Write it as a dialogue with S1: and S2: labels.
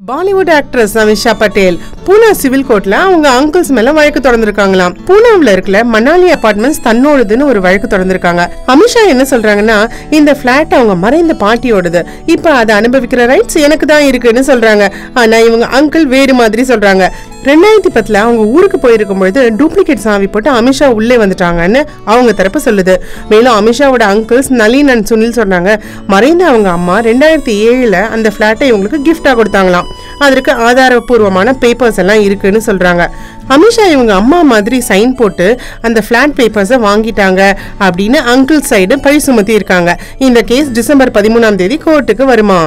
S1: Bollywood actress Ameesha Patel Poona civil கோர்ட்ல அவங்க uncles மேல வழக்கு தொடர்ந்திருக்காங்களாம். பூனாவில் இருக்கிற மணாலி அபார்ட்மெண்ட்ஸ் தன்னோடதுன்னு ஒரு வழக்கு தொடர்ந்திருக்காங்க. அமிஷா என்ன சொல்றாங்கன்னா இந்த பிளாட் அவங்க மறைந்த பாட்டியோடது. இப்ப அதை அனுபவிக்கிற ரைட்ஸ் எனக்கு தான் இருக்குன்னு சொல்றாங்க. ஆனா இவங்க அங்கிள் வேறு மாதிரி சொல்றாங்க. ரெண்டாயிரத்தி பத்துல அவங்க ஊருக்கு போயிருக்கும் பொழுது டூப்ளிகேட் சாவி போட்டு அமிஷா உள்ளே வந்துட்டாங்கன்னு அவங்க தரப்பு சொல்லுது. மேலும் அமிஷாவோட அங்கிள்ஸ் நளின் அண்ட் சுனில் சொன்னாங்க மறைந்த அவங்க அம்மா ரெண்டாயிரத்தி ஏழுல அந்த பிளாட்டை இவங்களுக்கு கிஃப்டா கொடுத்தாங்களாம். அதற்கு ஆதாரபூர்வமான பேப்பர்ஸ் எல்லாம் இருக்குன்னு சொல்றாங்க. அமிஷா இவங்க அம்மா மாதிரி சைன் போட்டு அந்த ஃபிளாட் பேப்பர்ஸை வாங்கிட்டாங்க அப்படின்னு அங்கிள் சைடு பழி சுமத்தி இருக்காங்க இந்த கேஸ் டிசம்பர் பதிமூணாம் தேதி கோர்ட்டுக்கு வருமா?